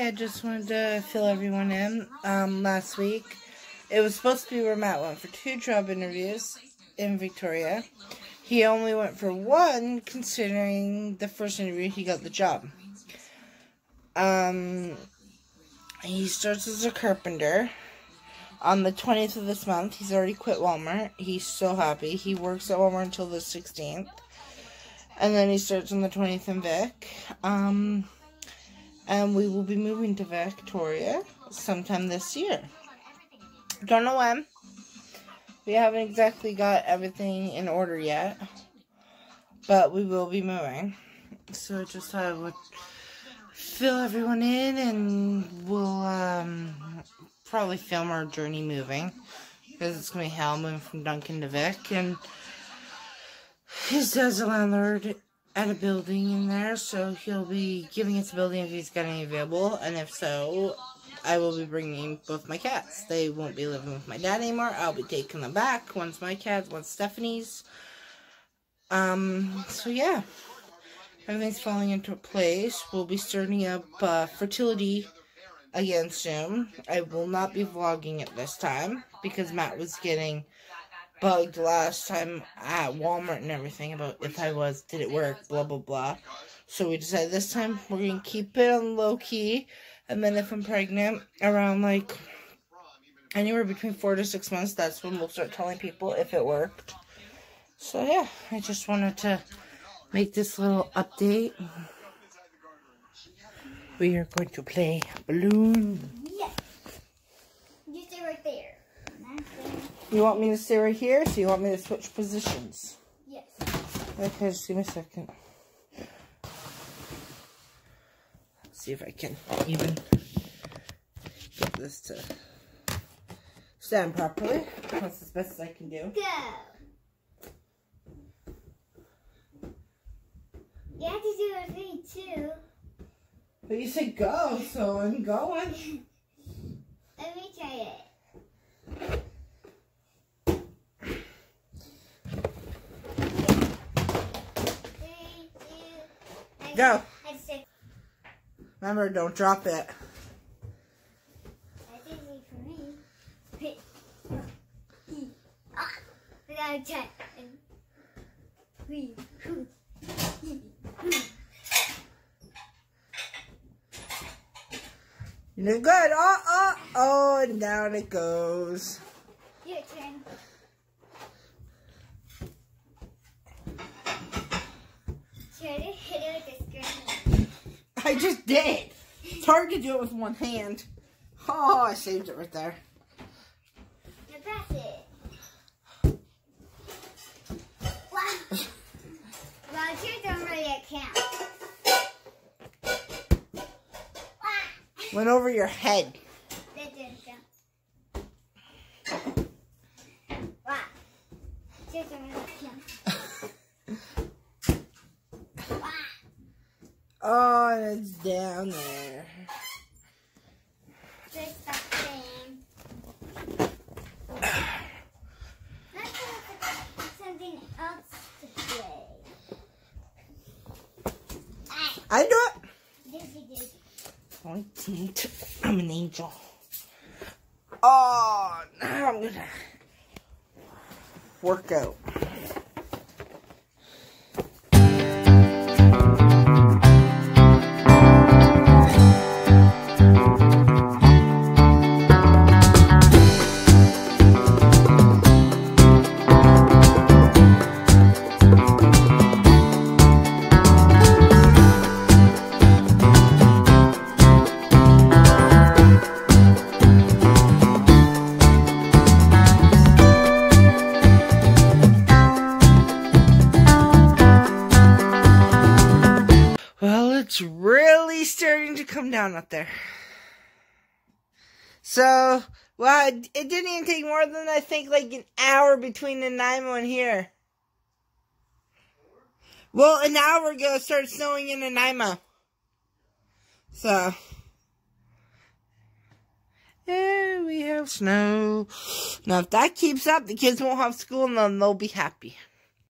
I just wanted to fill everyone in. Um, last week, it was supposed to be where Matt went for two job interviews in Victoria. He only went for one, considering the first interview he got the job. Um, he starts as a carpenter on the 20th of this month. He's already quit Walmart. He's so happy. He works at Walmart until the 16th. And then he starts on the 20th in Vic. Um, and we will be moving to Victoria sometime this year. Don't know when. We haven't exactly got everything in order yet, but we will be moving. So I just thought I would fill everyone in and we'll um, probably film our journey moving because it's going to be hell moving from Duncan to Vic and his dad's a landlord at a building in there, so he'll be giving us a building if he's got any available, and if so, I will be bringing both my cats. They won't be living with my dad anymore. I'll be taking them back. One's my cat, one's Stephanie's. Um, so yeah. Everything's falling into place. We'll be starting up uh, fertility again soon. I will not be vlogging it this time because Matt was getting bugged last time at Walmart and everything about if I was, did it work, blah, blah, blah. So we decided this time we're going to keep it on low key. And then if I'm pregnant, around like anywhere between four to six months, that's when we'll start telling people if it worked. So yeah, I just wanted to make this little update. We are going to play balloon. Yes. You stay right there. You want me to stay right here, so you want me to switch positions? Yes. Okay, just give me a second. Let's see if I can even get this to stand properly. That's as best as I can do. Go. You have to do it me too. But you said go, so I'm going. Let me try it. Three, two, and- Go. Remember, don't drop it. That's easy for me. Wait. Ah, gotta try. And- Wee, hoo, hee. You did good. Oh, oh, oh, and down it goes. Your turn. Try to hit it with a screen. I just did. It's hard to do it with one hand. Oh, I saved it right there. Now pass it. Wow. well, it's your turn where you count. Went over your head. That didn't count. Wow. It's your turn where you count. Wow. Oh, and it's down there. Just the same. Let's look something else to play. Ah, I do it. I'm an angel. Oh, now I'm gonna work out. It's really starting to come down up there. So, well, it, didn't even take more than I think like an hour between the Nanaimo and here. Well, an hour ago it started snowing in Nanaimo. So, yeah, we have snow. Now, if that keeps up, the kids won't have school and then they'll be happy.